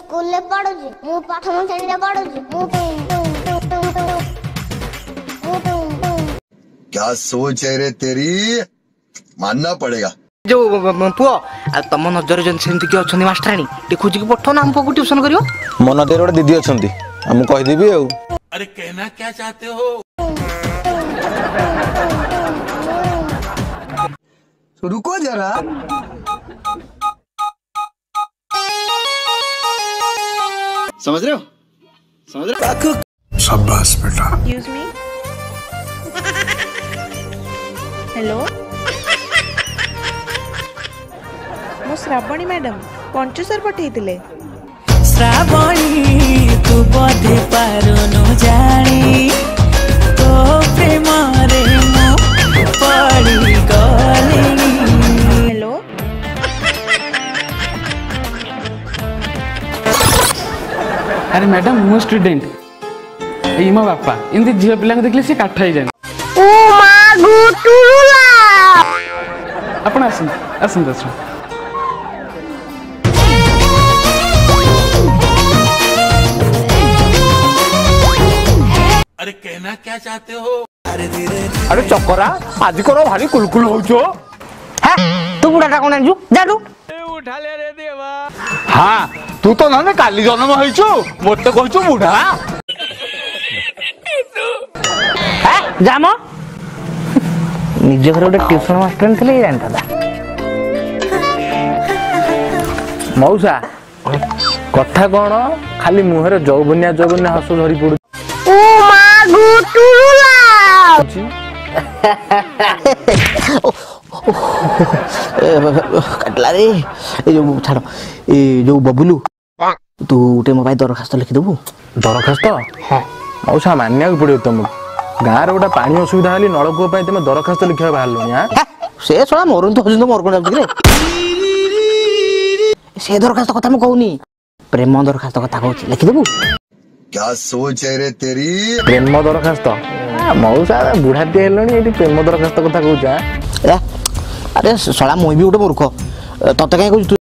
school ले पढ़ो जी मु प्रथम श्रेणी ले पढ़ो जी मु क्या सोच है रे तेरी मानना पड़ेगा जो पुओ तम नजर जन सेंति के अछनी मास्टरानी देखु जी पठो ना हम को ट्यूशन करियो मन देर दीदी अछनी हम कह देबी हो अरे कहना क्या चाहते हो तो रुको जरा समझ रहे हो समझ रहे हो शाबाश बेटा एक्सक्यूज मी હેલો ମୁଁ ଶ୍ରାବଣୀ ମ୍ୟାଡ଼ାମ୍ ପଞ୍ଚୁ ସାର୍ ପଠେଇଥିଲେ ଶ୍ରାବଣୀ আরে ম্যাডাম মু স্টুডেন্ট এই মা বাপা এমনি ঝিও পিলাঙ্কু দেখলে সে কাঠ হয়ে যান ও মা গো টুরুলা আপন আসুন আসুন আসুন अरे कहना क्या चाहते हो अरे धीरे अरे चक्करा आज करो भारी कुलकुल हो जो है तू बुढ़ा कौन है जू जा उठा ले रे देवा हाँ তু তো নহে কালি জন্ম হয়েছু মতো কইছু বুড়া যাম নিজ ঘরে গোটে টিউশন মাস্টার ଥିଲେ দাদা মৌসা କଥା କ'ଣ ଖାଲି ମୁହଁରେ ଯୌବନିଆ ଯୌବନିଆ হাসু ଧରି ପଡୁଛି ও মা গুটুলা କାଟିଲା ରେ ଏ ଯୋଉ ଛାଡ଼ ଏ ଯୋଉ ବବୁଲୁ ତୁ ଗୋଟେ ମୋ ପାଇଁ ଦରଖାସ୍ତ ଲେଖିଦେବୁ ଦରଖାସ୍ତ ହଁ ମଉସା ମାନିବାକୁ ପଡ଼ିବ ତମକୁ ଗାଁରେ ଗୋଟେ ପାଣି ଅସୁବିଧା ହେଲି ନଳକୂପ ପାଇଁ ତମେ ଦରଖାସ୍ତ ଲେଖିବାକୁ ବାହାରିଲଣି ସେ ଶୁଣା ମରୁନି ତ ହଉଛନ୍ତି ମୋର କ'ଣ ଯାଉଛି ସେ ଦରଖାସ୍ତ କଥା ମୁଁ କହୁନି ପ୍ରେମ ଦରଖାସ୍ତ କଥା କହୁଛି ଲେଖିଦେବୁ ପ୍ରେମ ଦରଖାସ୍ତ ମଉସା ବୁଢ଼ାଟିଏ ହେଲଣି प्रेम ପ୍ରେମ ଦରଖାସ୍ତ କଥା କହୁଛ ये আরে সড়া মুই বি গোটে মূর্খ তোতে কাই কইছি